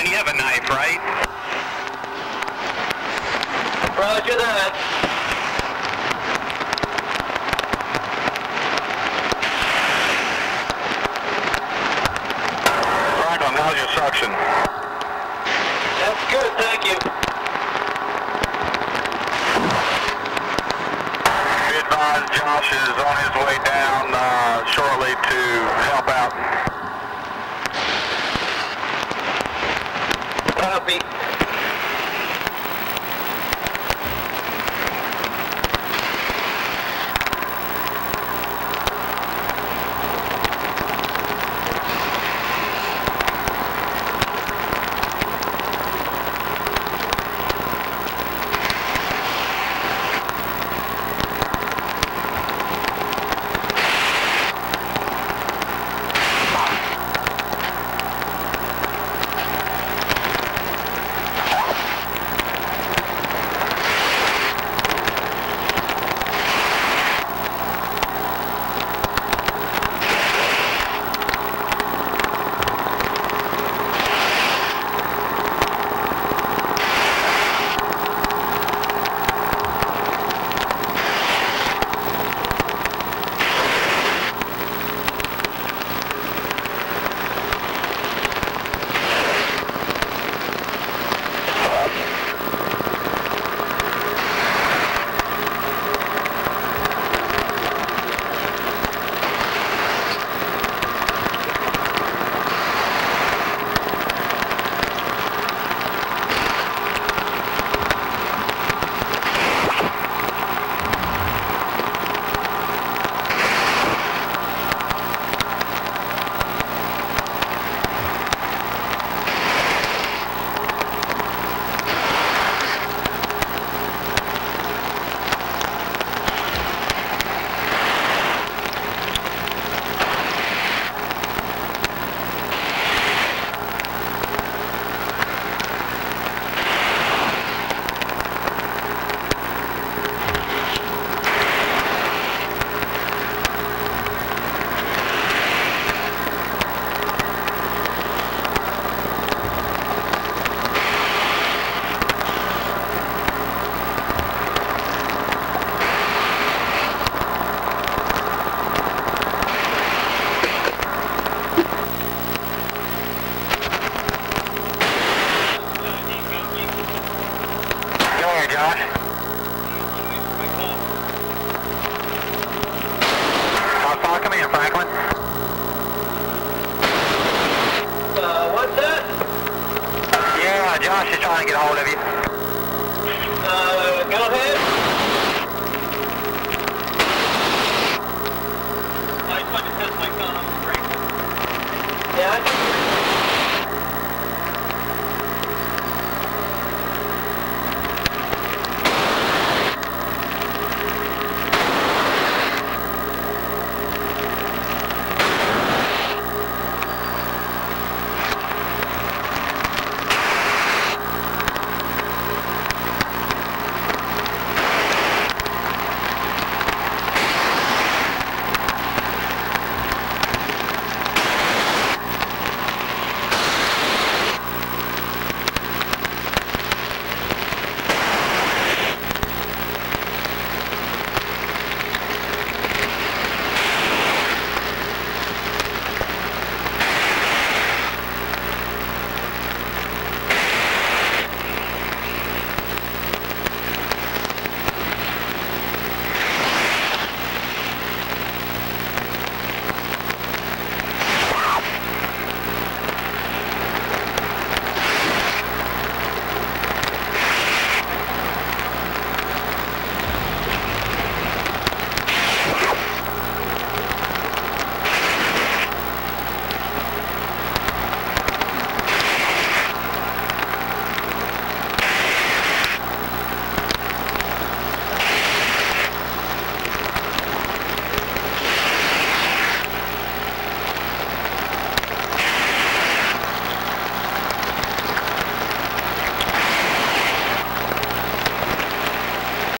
Franklin, you have a knife, right? Roger that. Franklin, how's your suction? That's good, thank you. Be advised, Josh is on his way down uh, shortly to help out. Copy. Josh. Far come in, Franklin? Uh, what's that? Yeah, Josh is trying to get a hold of you. Uh, go ahead.